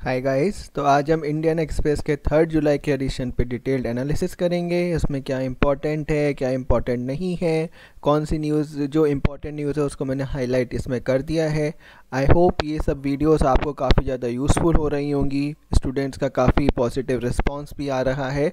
Hi guys तो आज हम इंडियन एक्सप्रेस के थर्ड जुलाई के एडिशन पे डिटेल्ड एनालिसिस करेंगे। इसमें क्या इंपॉर्टेंट है, क्या इम्पोर्टेंट नहीं है, कौन सी न्यूज़ जो इम्पोर्टेंट न्यूज़ है, उसको मैंने हाईलाइट इसमें कर दिया है। आई होप ये सब वीडियोस आपको काफ़ी ज़्यादा यूज़फुल हो रही होंगी। स्टूडेंट्स का काफ़ी पॉजिटिव रिस्पॉन्स भी आ रहा है।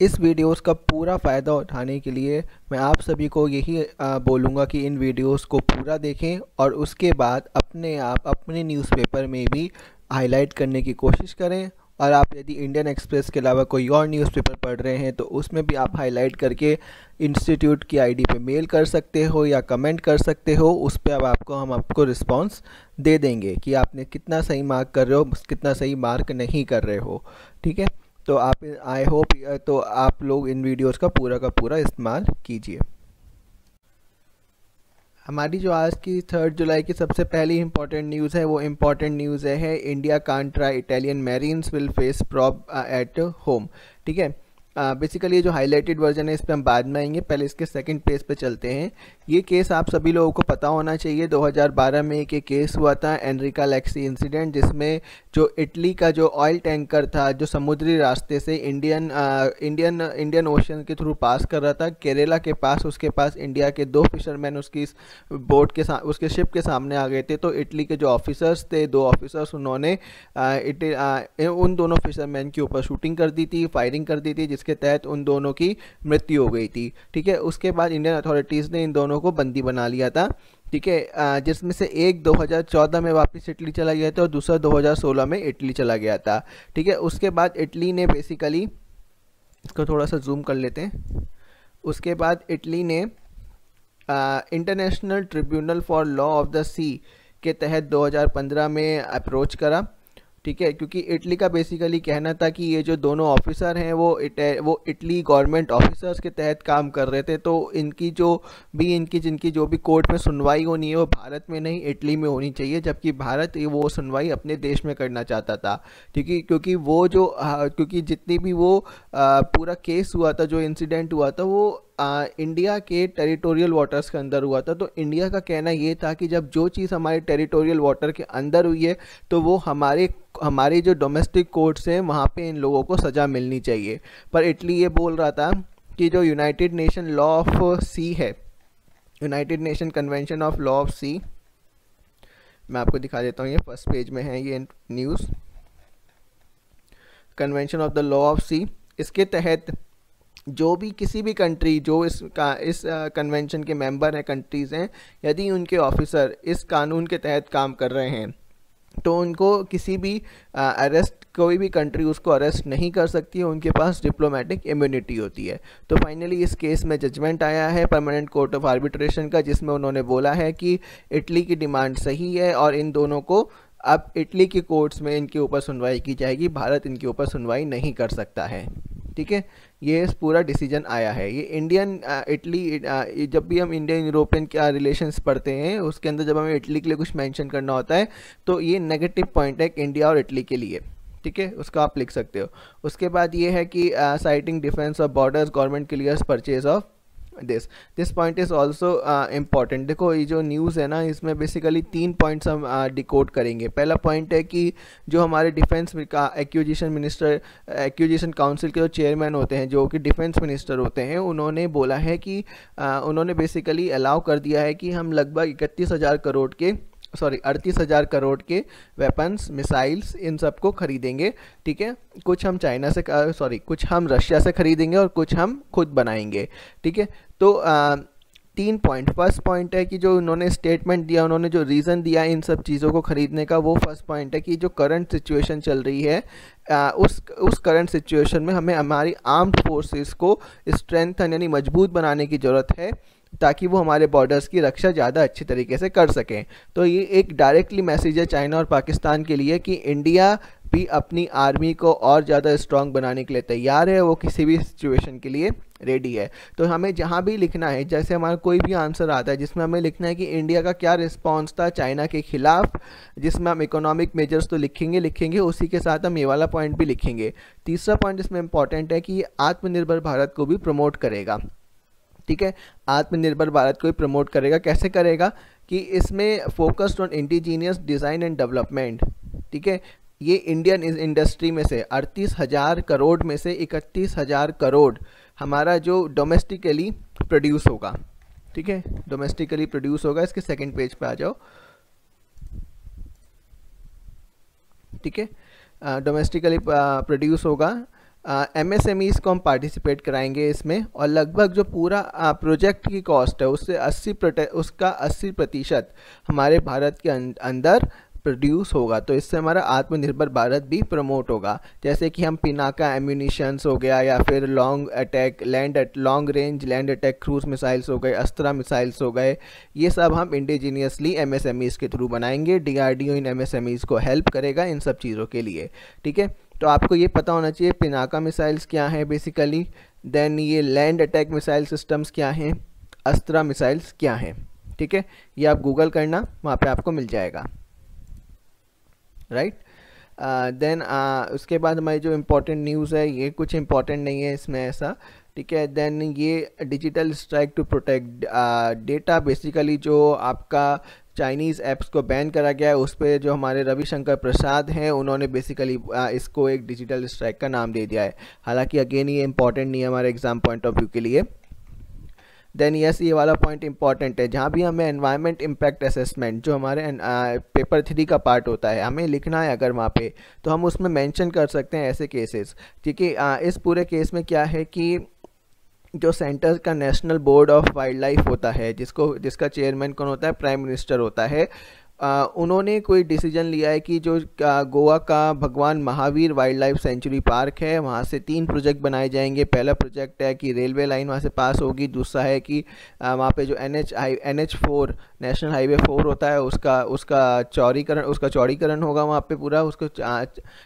इस वीडियोस का पूरा फ़ायदा उठाने के लिए मैं आप सभी को यही बोलूँगा कि इन वीडियोस को पूरा देखें और उसके बाद अपने आप अपने न्यूज़पेपर में भी हाईलाइट करने की कोशिश करें। और आप यदि इंडियन एक्सप्रेस के अलावा कोई और न्यूज़पेपर पढ़ रहे हैं तो उसमें भी आप हाईलाइट करके इंस्टीट्यूट की आईडी पे मेल कर सकते हो या कमेंट कर सकते हो। उस पर अब आपको, हम आपको रिस्पांस दे देंगे कि आपने कितना सही मार्क कर रहे हो, कितना सही मार्क नहीं कर रहे हो। ठीक है? तो आप आई होप तो आप लोग इन वीडियोस का पूरा का पूरा इस्तेमाल कीजिए। हमारी जो आज की थर्ड जुलाई की सबसे पहली इंपॉर्टेंट न्यूज़ है, वो इंपॉर्टेंट न्यूज़ है India contra Italian marines will face probe at home ठीक है? बेसिकली ये जो हाईलाइटेड वर्जन है इस पर हम बाद में आएँगे। पहले इसके सेकंड पेज पे चलते हैं। ये केस आप सभी लोगों को पता होना चाहिए। 2012 में एक केस हुआ था एनरिका लेक्सी इंसिडेंट जिसमें जो इटली का जो ऑयल टैंकर था जो समुद्री रास्ते से इंडियन आ, इंडियन इंडियन ओशन के थ्रू पास कर रहा था। केरला के पास उसके पास इंडिया के दो फिशरमैन उसकी बोट के उसके शिप के सामने आ गए थे। तो इटली के जो ऑफिसर्स थे दो ऑफिसर्स उन्होंने उन दोनों फिशरमैन के ऊपर शूटिंग कर दी थी फायरिंग कर दी थी जिसके तहत उन दोनों की मृत्यु हो गई थी। ठीक है? उसके बाद इंडियन अथॉरिटीज़ ने इन दोनों को बंदी बना लिया था। ठीक है? जिसमें से एक 2014 में वापस इटली चला गया था और दूसरा 2016 में इटली चला गया था। ठीक है? उसके बाद इटली ने बेसिकली इसको थोड़ा सा जूम कर लेते हैं। उसके बाद इटली ने international tribunal for law of the sea के तहत 2015 में अप्रोच करा। ठीक है? क्योंकि इटली का बेसिकली कहना था कि ये जो दोनों ऑफिसर हैं, वो इट वो इटली गवर्नमेंट ऑफिसर्स के तहत काम कर रहे थे तो इनकी जो भी, इनकी जिनकी जो भी कोर्ट में सुनवाई होनी है, वो भारत में नहीं, इटली में होनी चाहिए, जबकि भारत वो सुनवाई अपने देश में करना चाहता था। ठीक है? क्योंकि वो जो क्योंकि जितनी भी वो पूरा केस हुआ था, जो इंसिडेंट हुआ था, वो आ, इंडिया के टेरिटोरियल वाटर्स के अंदर हुआ था तो इंडिया का कहना ये था कि जब जो चीज़ हमारे टेरिटोरियल वाटर के अंदर हुई है तो वो हमारे हमारे जो डोमेस्टिक कोर्ट्स हैं वहाँ पे इन लोगों को सज़ा मिलनी चाहिए। पर इटली ये बोल रहा था कि जो United Nation law of sea है United Nation convention of law of sea मैं आपको दिखा देता हूँ ये फ़र्स्ट पेज में है ये news convention of the law of sea इसके तहत जो भी किसी भी कंट्री जो इस का, इस कन्वेंशन के मेंबर हैं कंट्रीज़ हैं, यदि उनके ऑफिसर इस कानून के तहत काम कर रहे हैं तो उनको किसी भी अरेस्ट कोई भी कंट्री उसको अरेस्ट नहीं कर सकती है, उनके पास डिप्लोमेटिक इम्यूनिटी होती है। तो फाइनली इस केस में जजमेंट आया है परमानेंट कोर्ट ऑफ़ आर्बिट्रेशन का, जिसमें उन्होंने बोला है कि इटली की डिमांड सही है और इन दोनों को अब इटली के कोर्ट्स में इनके ऊपर सुनवाई की जाएगी, भारत इनके ऊपर सुनवाई नहीं कर सकता है। ठीक है? ये पूरा डिसीज़न आया है। ये इंडियन इटली जब भी हम इंडियन यूरोपियन क्या रिलेशंस पढ़ते हैं, उसके अंदर जब हमें इटली के लिए कुछ मेंशन करना होता है तो ये नेगेटिव पॉइंट है इंडिया और इटली के लिए। ठीक है? उसका आप लिख सकते हो। उसके बाद ये है कि citing defence of borders government clears purchase of this this point is also important देखो ये जो न्यूज़ है ना इसमें बेसिकली तीन पॉइंट्स हम डिकोड uh, करेंगे। पहला पॉइंट है कि जो हमारे defence acquisition minister acquisition council के जो चेयरमैन होते हैं जो कि डिफेंस मिनिस्टर होते हैं उन्होंने बोला है कि uh, उन्होंने बेसिकली अलाउ कर दिया है कि हम लगभग इकतीस हज़ार करोड़ के सॉरी अड़तीस हज़ार करोड़ के वेपन्स मिसाइल्स इन सबको खरीदेंगे ठीक है? कुछ हम चाइना से सॉरी कुछ हम रशिया से खरीदेंगे और कुछ हम खुद बनाएँगे ठीक है? तो आ, तीन पॉइंट फ़र्स्ट पॉइंट है कि जो उन्होंने स्टेटमेंट दिया उन्होंने जो रीज़न दिया इन सब चीज़ों को ख़रीदने का वो फ़र्स्ट पॉइंट है कि जो करंट सिचुएशन चल रही है आ, उस उस करंट सिचुएशन में हमें हमारी आर्म्ड फोर्सेस को स्ट्रेंथन यानी मज़बूत बनाने की ज़रूरत है। ताकि वो हमारे बॉर्डर्स की रक्षा ज़्यादा अच्छी तरीके से कर सकें। तो ये एक डायरेक्टली मैसेज है चाइना और पाकिस्तान के लिए कि इंडिया भी अपनी आर्मी को और ज़्यादा स्ट्रांग बनाने के लिए तैयार है, वो किसी भी सिचुएशन के लिए रेडी है। तो हमें जहाँ भी लिखना है, जैसे हमारा कोई भी आंसर आता है, जिसमें हमें लिखना है कि इंडिया का क्या रिस्पॉन्स था चाइना के खिलाफ, जिसमें हम इकोनॉमिक मेजर्स तो लिखेंगे लिखेंगे, उसी के साथ हम ये वाला पॉइंट भी लिखेंगे। तीसरा पॉइंट इसमें इंपॉर्टेंट है कि आत्मनिर्भर भारत को भी प्रमोट करेगा। ठीक है? आत्मनिर्भर भारत को ही प्रमोट करेगा। कैसे करेगा कि इसमें focused on indigenous design and development ठीक है? ये इंडियन इंडस्ट्री में से अड़तीस हज़ार करोड़ में से इकतीस हज़ार करोड़ हमारा जो डोमेस्टिकली प्रोड्यूस होगा, ठीक है? डोमेस्टिकली प्रोड्यूस होगा। इसके सेकंड पेज पे आ जाओ। ठीक है? डोमेस्टिकली प्रोड्यूस होगा। एम एस एम ईज़ को हम पार्टिसिपेट कराएँगे इसमें और लगभग जो पूरा प्रोजेक्ट की कॉस्ट है उससे 80 उसका 80 प्रतिशत हमारे भारत के अं-, अंदर प्रोड्यूस होगा। तो इससे हमारा आत्मनिर्भर भारत भी प्रमोट होगा। जैसे कि हम पिनाका एम्यूनिशंस हो गया या फिर long attack land long range land attack cruise missiles हो गए अस्त्रा मिसाइल्स हो गए ये सब हम इंडिजीनियसली एम के थ्रू बनाएँगे। डीआरडीओ इन एम को हेल्प करेगा इन सब चीज़ों के लिए। ठीक है? तो आपको ये पता होना चाहिए पिनाका मिसाइल्स क्या हैं बेसिकली देन ये लैंड अटैक मिसाइल सिस्टम्स क्या हैं अस्त्रा मिसाइल्स क्या हैं ठीक है? ये आप गूगल करना वहाँ पे आपको मिल जाएगा। राइट देन uh, uh, उसके बाद हमारी जो इम्पोर्टेंट न्यूज़ है ये कुछ इम्पोर्टेंट नहीं है इसमें ऐसा ठीक है? देन ये digital strike to protect data basically जो आपका चाइनीज़ ऐप्स को बैन करा गया है। उस पर जो हमारे रविशंकर प्रसाद हैं, उन्होंने बेसिकली इसको एक डिजिटल स्ट्राइक का नाम दे दिया है। हालाँकि अगेन ये इंपॉर्टेंट नहीं है हमारे एग्ज़ाम पॉइंट ऑफ़ व्यू के लिए। देन यस ये वाला पॉइंट इंपॉर्टेंट है। जहाँ भी हमें एनवायरनमेंट इम्पैक्ट असेसमेंट जो हमारे पेपर थ्री का पार्ट होता है, हमें लिखना है अगर वहाँ पे तो हम उसमें मेंशन कर सकते हैं ऐसे केसेस क्योंकि इस पूरे केस में क्या है कि जो सेंटर का national board of wildlife होता है, जिसको, जिसका चेयरमैन कौन होता है? प्राइम मिनिस्टर होता है। आ, उन्होंने कोई डिसीज़न लिया है कि जो गोवा का Bhagwan Mahavir wildlife sanctuary park है वहाँ से तीन प्रोजेक्ट बनाए जाएँगे। पहला प्रोजेक्ट है कि रेलवे लाइन वहाँ से पास होगी। दूसरा है कि वहाँ पे जो N H high N H four national highway four होता है उसका उसका चौड़ीकरण उसका चौड़ीकरण होगा वहाँ पे पूरा उसको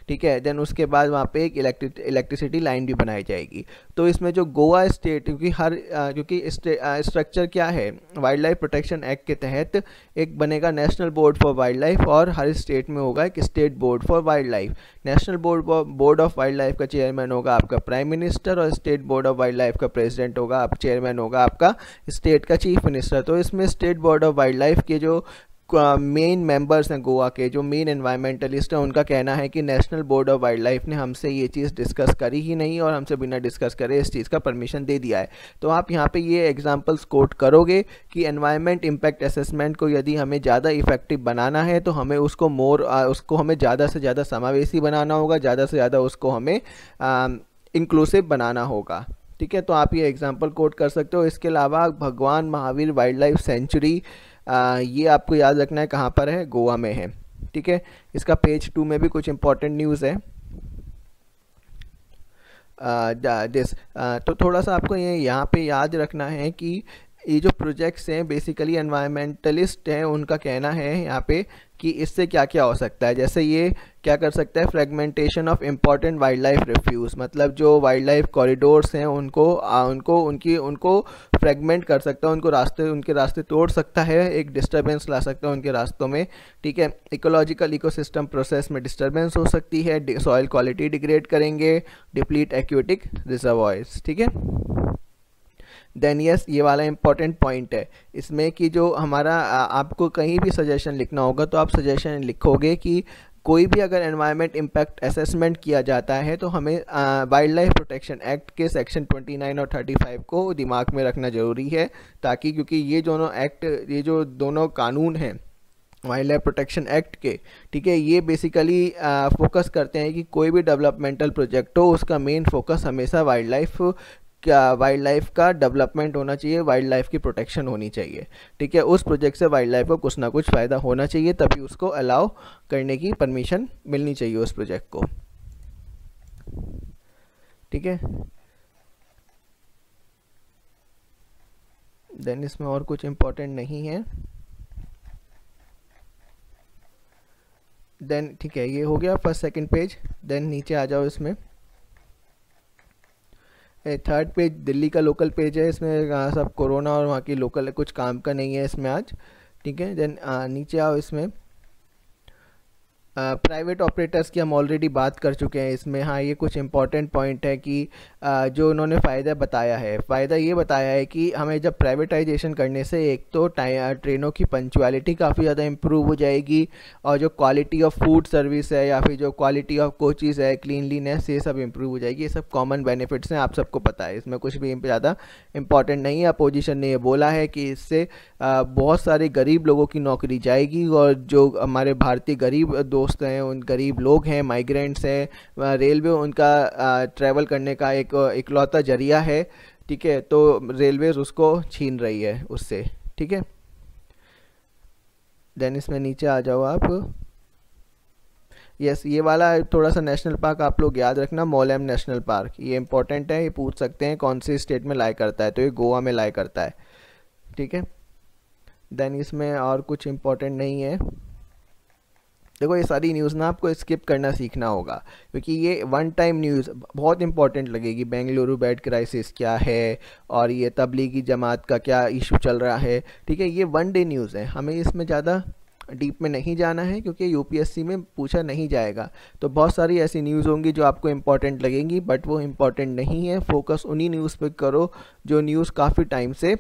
ठीक है? देन उसके बाद वहाँ पे एक इलेक्ट्रिक इलेक्ट्रिसिटी लाइन भी बनाई जाएगी। तो इसमें जो गोवा स्टेट क्योंकि हर क्योंकि स्ट्रक्चर क्या है? वाइल्ड लाइफ प्रोटेक्शन एक्ट के तहत एक बनेगा national board for wildlife और हर स्टेट में होगा एक state board for wildlife national board board of wildlife का चेयरमैन होगा आपका प्राइम मिनिस्टर और state board of wildlife का प्रेसिडेंट होगा, आप चेयरमैन होगा आपका स्टेट का चीफ मिनिस्टर तो इसमें state board of wildlife के जो मेन मेंबर्स हैं गोवा के, जो मेन एनवायरमेंटलिस्ट हैं, उनका कहना है कि national board of wildlife ने हमसे ये चीज़ डिस्कस करी ही नहीं और हमसे बिना डिस्कस करे इस चीज़ का परमिशन दे दिया है। तो आप यहाँ पे ये एग्जांपल्स कोट करोगे कि एनवायरनमेंट इम्पैक्ट असेसमेंट को यदि हमें ज़्यादा इफ़ेक्टिव बनाना है तो हमें उसको मोर उसको हमें ज़्यादा से ज़्यादा समावेशी बनाना होगा, ज़्यादा से ज़्यादा उसको हमें इंक्लूसिव बनाना होगा। ठीक है तो आप ये एग्ज़ाम्पल कोट कर सकते हो। इसके अलावा भगवान महावीर वाइल्ड लाइफ सेंचुरी ये आपको याद रखना है कहाँ पर है? गोवा में है। ठीक है? इसका पेज टू में भी कुछ इंपॉर्टेंट न्यूज़ है। दिस तो थोड़ा सा आपको ये यहाँ पे याद रखना है कि ये जो प्रोजेक्ट्स हैं बेसिकली एनवायरमेंटलिस्ट हैं उनका कहना है यहाँ पे कि इससे क्या क्या हो सकता है। जैसे ये क्या कर सकता है? Fragmentation of important wildlife refuges मतलब जो वाइल्ड लाइफ कॉरिडोर्स हैं उनको आ, उनको उनकी उनको फ्रेगमेंट कर सकता है उनको रास्ते उनके रास्ते तोड़ सकता है एक डिस्टर्बेंस ला सकता है उनके रास्तों में। ठीक है? इकोलॉजिकल इकोसिस्टम प्रोसेस में डिस्टर्बेंस हो सकती है सॉइल क्वालिटी डिग्रेड करेंगे डिप्लीट एक्यूटिक रिजर्वॉयर्स ठीक है? देन यस ये वाला इंपॉर्टेंट पॉइंट है। इसमें कि जो हमारा आपको कहीं भी सजेशन लिखना होगा तो आप सजेशन लिखोगे कि कोई भी अगर एनवायरनमेंट इम्पैक्ट असेसमेंट किया जाता है तो हमें वाइल्ड लाइफ प्रोटेक्शन एक्ट के सेक्शन 29 और 35 को दिमाग में रखना ज़रूरी है, ताकि क्योंकि ये दोनों एक्ट ये जो दोनों कानून हैं वाइल्ड लाइफ प्रोटेक्शन एक्ट के, ठीक है, ये बेसिकली फोकस करते हैं कि कोई भी डेवलपमेंटल प्रोजेक्ट हो, उसका मेन फोकस हमेशा वाइल्ड लाइफ क्या वाइल्ड लाइफ का डेवलपमेंट होना चाहिए वाइल्ड लाइफ की प्रोटेक्शन होनी चाहिए। ठीक है? उस प्रोजेक्ट से वाइल्ड लाइफ को कुछ ना कुछ फ़ायदा होना चाहिए, तभी उसको अलाउ करने की परमिशन मिलनी चाहिए उस प्रोजेक्ट को। ठीक है? देन इसमें और कुछ इम्पोर्टेंट नहीं है। देन ठीक है, ये हो गया फ़र्स्ट सेकंड पेज देन नीचे आ जाओ इसमें। थर्ड पेज दिल्ली का लोकल पेज है, इसमें सब कोरोना और वहाँ की लोकल कुछ काम का नहीं है इसमें आज, ठीक है? देन नीचे आओ इसमें। प्राइवेट ऑपरेटर्स की हम ऑलरेडी बात कर चुके हैं इसमें। हाँ ये कुछ इंपॉर्टेंट पॉइंट है कि uh, जो उन्होंने फ़ायदा बताया है। फ़ायदा ये बताया है कि हमें जब प्राइवेटाइजेशन करने से एक तो ट्रेनों की पंचुअलिटी काफ़ी ज़्यादा इम्प्रूव हो जाएगी और जो क्वालिटी ऑफ़ फ़ूड सर्विस है या फिर जो क्वालिटी ऑफ़ कोचिज़ है क्लीनलीनेस ये सब इम्प्रूव हो जाएगी। ये सब कॉमन बेनिफिट्स हैं आप सबको पता है। इसमें कुछ भी ज़्यादा इंपॉर्टेंट नहीं है। अपोजिशन ने ये बोला है कि इससे बहुत सारे गरीब लोगों की नौकरी जाएगी और जो हमारे भारतीय गरीब दोस्त हैं, उन गरीब लोग हैं माइग्रेंट्स हैं रेलवे उनका ट्रैवल करने का एक, इकलौता ज़रिया है, ठीक है? तो रेलवे उसको छीन रही है उससे, ठीक है? देन इसमें नीचे आ जाओ आप? यस ये वाला थोड़ा सा नेशनल पार्क आप लोग याद रखना मोलैम नेशनल पार्क ये इंपॉर्टेंट है, ये पूछ सकते हैं कौन से स्टेट में लाई करता है। तो ये गोवा में लाई करता है, ठीक है? देन इसमें और कुछ इम्पोर्टेंट नहीं है। देखो, ये सारी न्यूज़ ना आपको स्किप करना सीखना होगा, क्योंकि ये वन टाइम न्यूज़ बहुत इंपॉर्टेंट लगेगी। बेंगलुरु बेड क्राइसिस क्या है? और ये तबलीगी जमात का क्या इशू चल रहा है? ठीक है, ये वन डे न्यूज़ है। हमें इसमें ज़्यादा डीप में नहीं जाना है, क्योंकि यूपीएससी में पूछा नहीं जाएगा। तो बहुत सारी ऐसी न्यूज़ होंगी जो आपको इंपॉर्टेंट लगेंगी बट वो इंपॉर्टेंट नहीं है। फोकस उन्हीं न्यूज़ पे करो जो न्यूज़ काफ़ी टाइम से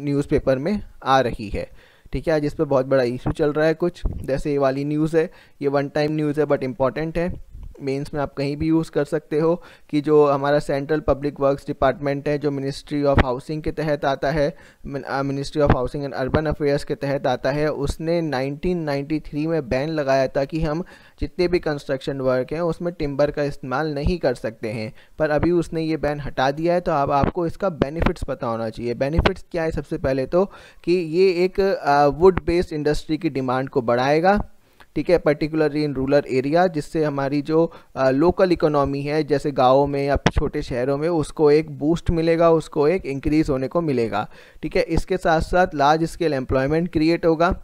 न्यूज़पेपर में आ रही है। ठीक है, आज इस पर बहुत बड़ा इशू चल रहा है कुछ। जैसे ये वाली न्यूज़ है, ये वन टाइम न्यूज़ है बट इंपॉर्टेंट है। मेंस में आप कहीं भी यूज़ कर सकते हो कि जो हमारा सेंट्रल पब्लिक वर्क्स डिपार्टमेंट है, जो मिनिस्ट्री ऑफ़ हाउसिंग के तहत आता है ministry of housing and urban affairs के तहत आता है, उसने 1993 में बैन लगाया था कि हम जितने भी कंस्ट्रक्शन वर्क हैं, उसमें टिम्बर का इस्तेमाल नहीं कर सकते हैं। पर अभी उसने ये बैन हटा दिया है तो अब आपको इसका बेनिफिट्स पता होना चाहिए। बेनिफिट्स क्या है सबसे पहले तो कि ये एक वुड बेस्ड इंडस्ट्री की डिमांड को बढ़ाएगा। ठीक है पर्टिकुलरली इन रूरल एरिया जिससे हमारी जो लोकल इकोनॉमी है, जैसे गाँव में या छोटे शहरों में, उसको एक बूस्ट मिलेगा, उसको एक इंक्रीज़ होने को मिलेगा। ठीक है, इसके साथ साथ लार्ज स्केल एम्प्लॉयमेंट क्रिएट होगा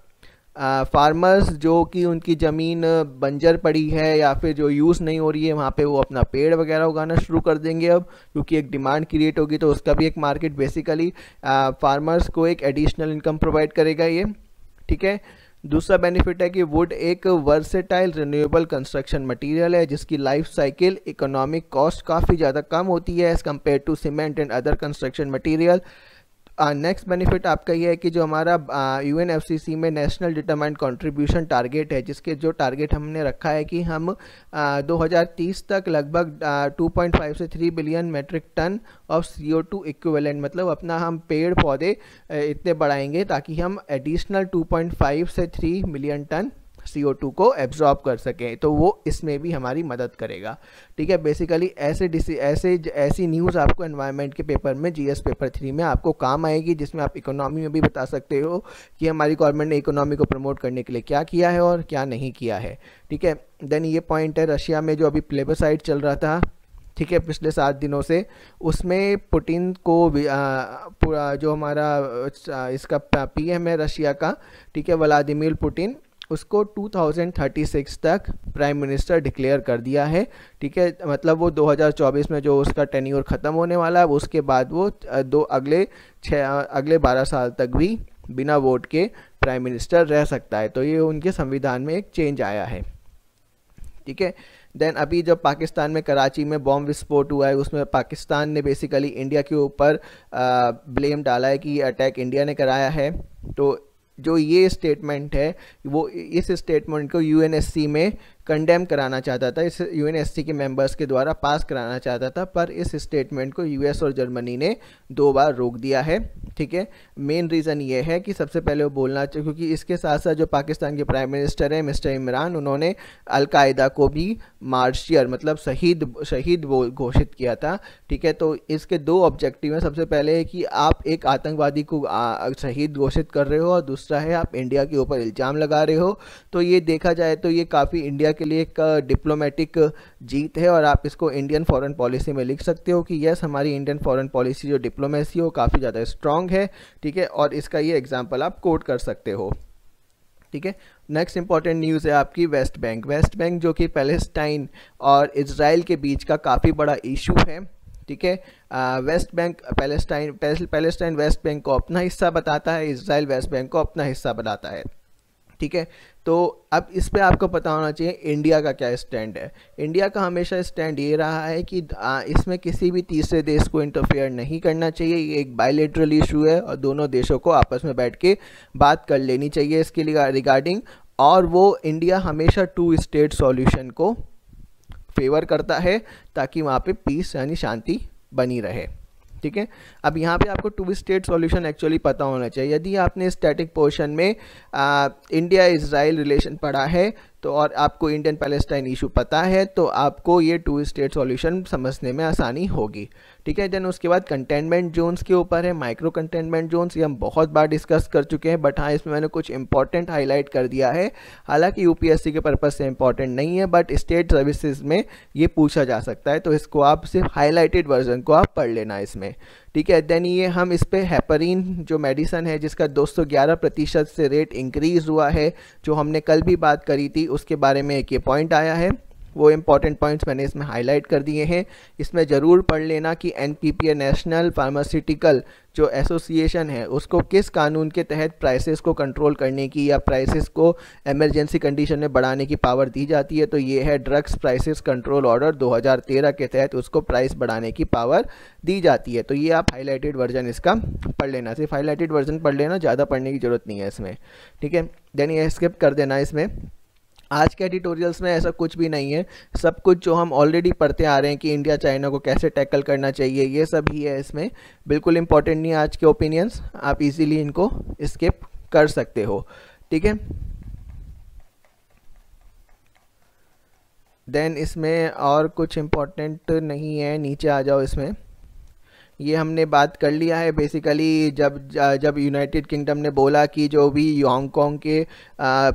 फार्मर्स जो कि उनकी ज़मीन बंजर पड़ी है या फिर जो यूज़ नहीं हो रही है, वहाँ पे वो अपना पेड़ वगैरह उगाना शुरू कर देंगे अब, क्योंकि एक डिमांड क्रिएट होगी तो उसका भी एक मार्केट बेसिकली फार्मर्स को एक एडिशनल इनकम प्रोवाइड करेगा ये। ठीक है दूसरा बेनिफिट है कि वुड एक वर्सेटाइल रिन्यूएबल कंस्ट्रक्शन मटेरियल है, जिसकी लाइफ साइकिल इकोनॉमिक कॉस्ट काफ़ी ज़्यादा कम होती है as compare to cement and other construction material next benefit आपका ये है कि जो हमारा U N F C C में नेशनल डिटरमाइंड कंट्रीब्यूशन टारगेट है, जिसके जो टारगेट हमने रखा है कि हम दो हज़ार तीस तक लगभग टू पॉइंट फाइव से three billion metric tonne of C O two मतलब अपना हम पेड़ पौधे इतने बढ़ाएँगे ताकि हम एडिशनल टू पॉइंट फाइव से थ्री मिलियन टन CO2 को एब्जॉर्ब कर सकें तो वो इसमें भी हमारी मदद करेगा। ठीक है बेसिकली ऐसे ऐसे ऐसी न्यूज़ आपको एनवायरनमेंट के पेपर में जीएस पेपर थ्री में आपको काम आएगी, जिसमें आप इकोनॉमी में भी बता सकते हो कि हमारी गवर्नमेंट ने इकोनॉमी को प्रमोट करने के लिए क्या किया है और क्या नहीं किया है। ठीक है देन ये पॉइंट है रशिया में जो अभी प्लेबोसाइड चल रहा था, ठीक है, पिछले सात दिनों से, उसमें पुटिन को पूरा जो हमारा इसका पीएम है रशिया का, ठीक है, व्लादिमिर पुतिन उसको 2036 तक प्राइम मिनिस्टर डिक्लेयर कर दिया है। ठीक है? मतलब वो 2024 में जो उसका टेन्योर ख़त्म होने वाला है, उसके बाद वो दो अगले छः अगले 12 साल तक भी बिना वोट के प्राइम मिनिस्टर रह सकता है। तो ये उनके संविधान में एक चेंज आया है। ठीक है? देन अभी जब पाकिस्तान में कराची में बॉम्ब विस्फोट हुआ है, उसमें पाकिस्तान ने बेसिकली इंडिया के ऊपर ब्लेम डाला है कि अटैक इंडिया ने कराया है। तो जो ये स्टेटमेंट है वो इस स्टेटमेंट को यूएनएससी में कंडेम कराना चाहता था, इस यूएनएससी के मेंबर्स के द्वारा पास कराना चाहता था, पर इस स्टेटमेंट को यूएस और जर्मनी ने दो बार रोक दिया है, ठीक है? मेन रीज़न ये है कि सबसे पहले वो बोलना चाहिए क्योंकि इसके साथ साथ जो पाकिस्तान के प्राइम मिनिस्टर हैं मिस्टर इमरान उन्होंने अलकायदा को भी मार्शियर मतलब शहीद शहीद घोषित किया था, ठीक है? तो इसके दो ऑब्जेक्टिव हैं। सबसे पहले है कि आप एक आतंकवादी को शहीद घोषित कर रहे हो, और दूसरा है आप इंडिया के ऊपर इल्ज़ाम लगा रहे हो। तो ये देखा जाए तो ये काफ़ी इंडिया के लिए एक डिप्लोमेटिक जीत है और आप इसको इंडियन फॉरेन पॉलिसी में लिख सकते हो कि यस हमारी इंडियन फॉरेन पॉलिसी जो डिप्लोमेसी हो काफ़ी ज़्यादा स्ट्रॉन्ग है, ठीक है? और इसका ये एग्ज़ाम्पल आप कोट कर सकते हो, ठीक है? नेक्स्ट इंपॉर्टेंट न्यूज़ है आपकी वेस्ट बैंक वेस्ट बैंक जो कि पैलेस्टाइन और इसराइल के बीच का काफ़ी बड़ा इशू है, ठीक है? West Bank Palestine Palestine West Bank को अपना हिस्सा बताता है इसराइल वेस्ट बैंक को अपना हिस्सा बताता है, ठीक है? तो अब इस पे आपको पता होना चाहिए, इंडिया का क्या स्टैंड है। इंडिया का हमेशा स्टैंड ये रहा है कि इसमें किसी भी तीसरे देश को इंटरफेयर नहीं करना चाहिए। ये एक बायलेटरल इशू है और दोनों देशों को आपस में बैठ के बात कर लेनी चाहिए इसके लिए रिगार्डिंग और वो इंडिया हमेशा टू स्टेट सॉल्यूशन को फेवर करता है ताकि वहाँ पे पीस यानी शांति बनी रहे। ठीक है? अब यहाँ पे आपको टू स्टेट सॉल्यूशन एक्चुअली पता होना चाहिए। यदि आपने स्टैटिक पोर्शन में आ, इंडिया इसराइल रिलेशन पढ़ा है तो और आपको इंडियन पैलेस्टाइन इशू पता है तो आपको ये टू स्टेट सॉल्यूशन समझने में आसानी होगी। ठीक है देन उसके बाद कंटेनमेंट जोन्स के ऊपर है माइक्रो कंटेनमेंट जोन्स ये हम बहुत बार डिस्कस कर चुके हैं बट हाँ इसमें मैंने कुछ इंपॉर्टेंट हाईलाइट कर दिया है। हालाँकि यूपीएससी के पर्पज़ से इंपॉर्टेंट नहीं है बट स्टेट सर्विसेज़ में ये पूछा जा सकता है तो इसको आप सिर्फ़ हाईलाइटेड वर्जन को आप पढ़ लेना इसमें। ठीक है देन ये हम इस पर हैपरिन जो मेडिसन है, जिसका 211 प्रतिशत से रेट इंक्रीज़ हुआ है, जो हमने कल भी बात करी थी उसके बारे में एक ये पॉइंट आया है। वो इंपॉर्टेंट पॉइंट्स मैंने इसमें हाईलाइट कर दिए हैं। इसमें ज़रूर पढ़ लेना कि एनपीपीए नेशनल फार्मास्यूटिकल जो एसोसिएशन है, उसको किस कानून के तहत प्राइसेस को कंट्रोल करने की या प्राइसेस को एमरजेंसी कंडीशन में बढ़ाने की पावर दी जाती है तो ये है ड्रग्स प्राइसेस कंट्रोल ऑर्डर 2013 के तहत उसको प्राइस बढ़ाने की पावर दी जाती है। तो ये आप हाईलाइटेड वर्जन इसका पढ़ लेना। सिर्फ़ हाईलाइटेड वर्जन पढ़ लेना, ज़्यादा पढ़ने की ज़रूरत नहीं है इसमें। ठीक है? देन ये स्किप कर देना इसमें। आज के एडिटोरियल्स में ऐसा कुछ भी नहीं है। सब कुछ जो हम ऑलरेडी पढ़ते आ रहे हैं कि इंडिया चाइना को कैसे टैकल करना चाहिए, ये सब ही है इसमें। बिल्कुल इंपॉर्टेंट नहीं है आज के ओपिनियंस आप इजीली इनको स्किप कर सकते हो। ठीक है? देन इसमें और कुछ इम्पोर्टेंट नहीं है। नीचे आ जाओ इसमें। ये हमने बात कर लिया है बेसिकली जब जब यूनाइटेड किंगडम ने बोला कि जो भी हांगकॉन्ग के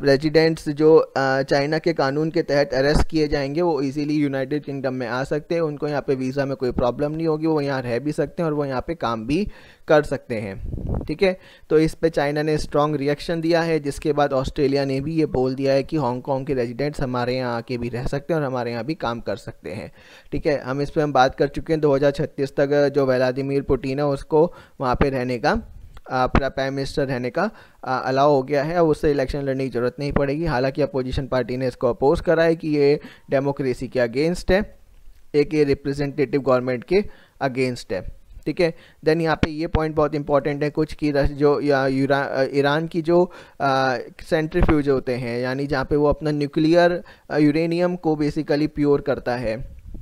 रेजिडेंट्स जो चाइना के कानून के तहत अरेस्ट किए जाएँगे, वो इजीली यूनाइटेड किंगडम में आ सकते हैं। उनको यहाँ पे वीज़ा में कोई प्रॉब्लम नहीं होगी, वो यहाँ रह भी सकते हैं और वो यहाँ पे काम भी कर सकते हैं। ठीक है? तो इस पे चाइना ने स्ट्रॉन्ग रिएक्शन दिया है, जिसके बाद ऑस्ट्रेलिया ने भी ये बोल दिया है कि हांगकांग के रेजिडेंट्स हमारे यहाँ आके भी रह सकते हैं और हमारे यहाँ भी काम कर सकते हैं। ठीक है? हम इस पर हम बात कर चुके हैं दो हज़ार छत्तीस तक जो व्लादिमिर पुटिन है, उसको वहाँ पर रहने का अपना प्राइम मिनिस्टर रहने का अलाउ हो गया है। उससे इलेक्शन लड़ने की ज़रूरत नहीं पड़ेगी। हालाँकि अपोजिशन पार्टी ने इसको अपोज करा है कि ये डेमोक्रेसी के अगेंस्ट है, एक ये रिप्रेजेंटेटिव गवर्नमेंट के अगेंस्ट है। ठीक है? देन यहाँ पे ये पॉइंट बहुत इंपॉर्टेंट है, कुछ की जो ईरान की जो सेंट्रीफ्यूज होते हैं, यानी जहाँ पे वो अपना न्यूक्लियर यूरेनियम को बेसिकली प्योर करता है,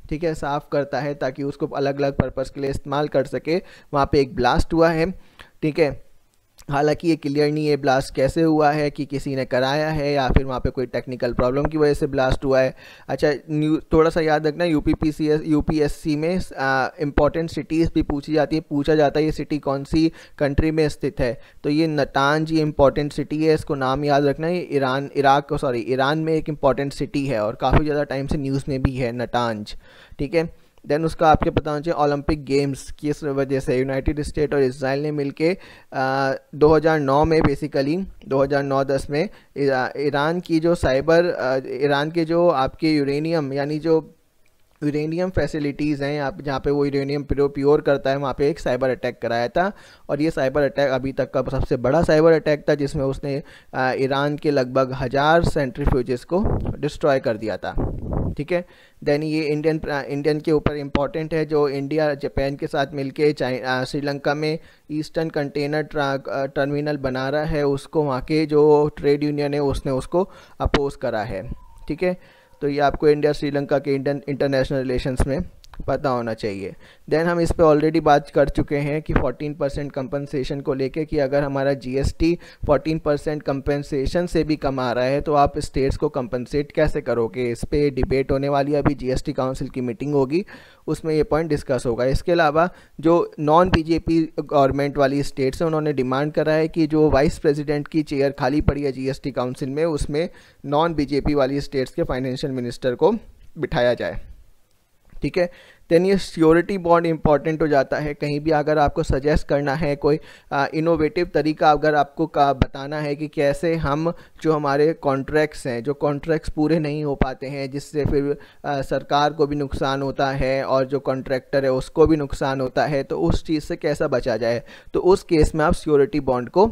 ठीक है? साफ़ करता है ताकि उसको अलग अलग पर्पज़ के लिए इस्तेमाल कर सके। वहाँ पे एक ब्लास्ट हुआ है, ठीक है? हालाँकि ये क्लियर नहीं है ब्लास्ट कैसे हुआ है, कि किसी ने कराया है, या फिर वहाँ पे कोई टेक्निकल प्रॉब्लम की वजह से ब्लास्ट हुआ है। अच्छा न्यू थोड़ा सा याद रखना U P P C S U P S C में इंपॉर्टेंट सिटीज़ भी पूछी जाती है। पूछा जाता है, ये सिटी कौन सी कंट्री में स्थित है? तो ये नटांज ये इंपॉर्टेंट सिटी है, इसको नाम याद रखना। ये ईरान, इराक सॉरी ईरान में एक इंपॉर्टेंट सिटी है, और काफ़ी ज़्यादा टाइम से न्यूज़ में भी है नटांज ठीक है? देन उसका आपके पता होना चाहिए ओलंपिक गेम्स किस वजह से यूनाइटेड स्टेट और इसराइल ने मिलके दो 2009 में बेसिकली 2009-10 में ईरान की जो साइबर ईरान के जो आपके यूरेनियम यानी जो यूरेनियम फैसिलिटीज़ हैं, आप, जहाँ पे वो यूरेनियम प्योर करता है, वहाँ पे एक साइबर अटैक कराया था। और ये साइबर अटैक अभी तक का सबसे बड़ा साइबर अटैक था, जिसमें उसने ईरान के लगभग हज़ार सेंट्रीफ्यूजेस को डिस्ट्रॉय कर दिया था। ठीक है? देन ये इंडियन इंडियन के ऊपर इंपॉर्टेंट है जो इंडिया जापान के साथ मिलके श्रीलंका में ईस्टर्न कंटेनर टर्मिनल बना रहा है, उसको वहाँ के जो ट्रेड यूनियन है, उसने उसको अपोज करा है। ठीक है? तो ये आपको इंडिया श्रीलंका के इंडियन इंटरनेशनल रिलेशंस में पता होना चाहिए। देन हम इस पर ऑलरेडी बात कर चुके हैं कि 14 परसेंट कंपनसेशन को लेके कि अगर हमारा जीएसटी 14 परसेंट कंपनसेशन से भी कम आ रहा है तो आप स्टेट्स को कंपनसेट कैसे करोगे? इस पर डिबेट होने वाली अभी जीएसटी काउंसिल की मीटिंग होगी, उसमें ये पॉइंट डिस्कस होगा। इसके अलावा जो नॉन बीजेपी गवर्नमेंट वाली स्टेट्स हैं, उन्होंने डिमांड करा है कि जो वाइस प्रेसिडेंट की चेयर खाली पड़ी है जीएसटी काउंसिल में, उसमें नॉन बीजेपी वाली स्टेट्स के फाइनेंशियल मिनिस्टर को बिठाया जाए। ठीक है? देन ये सियोरिटी बॉन्ड इंपॉर्टेंट हो जाता है। कहीं भी अगर आपको सजेस्ट करना है कोई इनोवेटिव तरीका अगर आपको का बताना है कि कैसे हम जो हमारे कॉन्ट्रैक्ट्स हैं जो कॉन्ट्रैक्ट्स पूरे नहीं हो पाते हैं जिससे फिर आ, सरकार को भी नुकसान होता है और जो कॉन्ट्रैक्टर है उसको भी नुकसान होता है तो उस चीज़ से कैसा बचा जाए? तो उस केस में आप सियोरिटी बॉन्ड को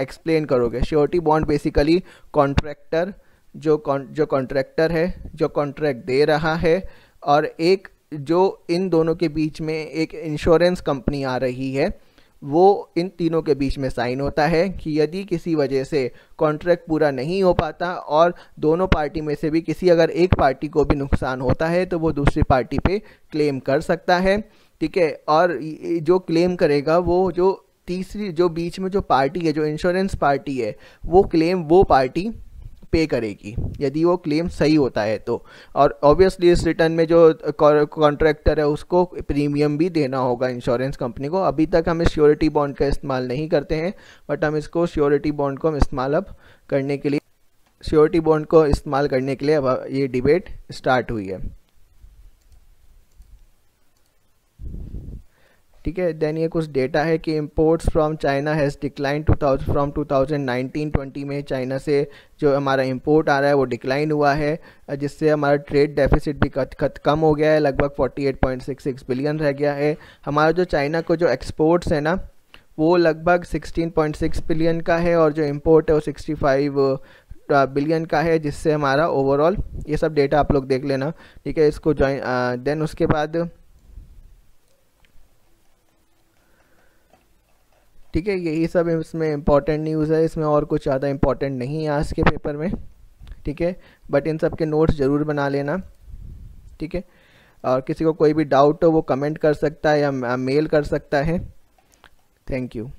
एक्सप्लेन करोगे। श्योरिटी बॉन्ड बेसिकली कॉन्ट्रैक्टर जो कॉन् जो कॉन्ट्रैक्टर है जो कॉन्ट्रैक्ट दे रहा है और एक जो इन दोनों के बीच में एक इंश्योरेंस कंपनी आ रही है, वो इन तीनों के बीच में साइन होता है कि यदि किसी वजह से कॉन्ट्रैक्ट पूरा नहीं हो पाता और दोनों पार्टी में से भी किसी अगर एक पार्टी को भी नुकसान होता है तो वो दूसरी पार्टी पे क्लेम कर सकता है, ठीक है? और जो क्लेम करेगा, वो जो तीसरी, जो बीच में जो पार्टी है, जो इंश्योरेंस पार्टी है, वो क्लेम वो पार्टी पे करेगी। यदि वो क्लेम सही होता है तो। और ऑब्वियसली इस रिटर्न में जो कॉन्ट्रैक्टर है उसको प्रीमियम भी देना होगा इंश्योरेंस कंपनी को। अभी तक हम इस श्योरिटी बॉन्ड का इस्तेमाल नहीं करते हैं बट हम इसको श्योरिटी बॉन्ड को हम इस्तेमाल अब करने के लिए श्योरिटी बॉन्ड को इस्तेमाल करने के लिए अब ये डिबेट स्टार्ट हुई है। ठीक है? देन ये कुछ डेटा है कि imports from China has decline two thousand from two thousand nineteen twenty में चाइना से जो हमारा इम्पोर्ट आ रहा है वो डिक्लाइन हुआ है जिससे हमारा ट्रेड डेफिसिट भी कत, कत कम हो गया है लगभग forty eight point six six billion रह गया है। हमारा जो चाइना को जो एक्सपोर्ट्स है ना वो लगभग सिक्सटीन पॉइंट सिक्स बिलियन का है और जो इम्पोर्ट है वो सिक्सटी फाइव बिलियन का है जिससे हमारा ओवरऑल ये सब डेटा आप लोग देख लेना ठीक है? इसको ज्वाइन देन उसके बाद ठीक है यही सब इसमें इंपॉर्टेंट न्यूज़ है, इसमें और कुछ ज़्यादा इंपॉर्टेंट नहीं है आज के पेपर में, ठीक है? बट इन सब के नोट्स ज़रूर बना लेना, ठीक है? और किसी को कोई भी डाउट हो, वो कमेंट कर सकता है या मेल कर सकता है। Thank you